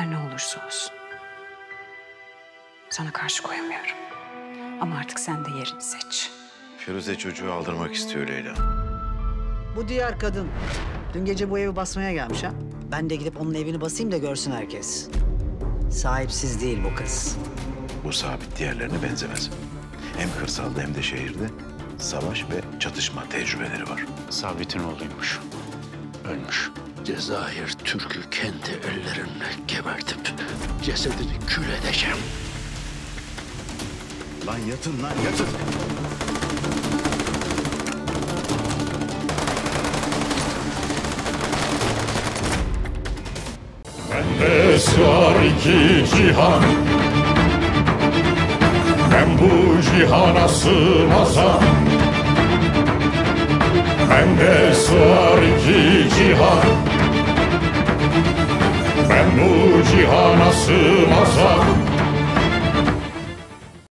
Her ne olursa olsun. Sana karşı koyamıyorum. Ama artık sen de yerini seç. Firuze çocuğu aldırmak istiyor Leyla. Bu diğer kadın. Dün gece bu evi basmaya gelmiş ha. Ben de gidip onun evini basayım da görsün herkes. Sahipsiz değil bu kız. Bu sabit diğerlerine benzemez. Hem kırsalda hem de şehirde savaş ve çatışma tecrübeleri var. Sabit'in oğluymuş. Ölmüş. Cezayir Türk'ü kendi gebertip cesedini kül edeceğim. Lan yatın lan yatın. Bende sığar iki cihan Ben bu cihana sığmazam Bende sığar iki cihan Ben bu cihana sığmazam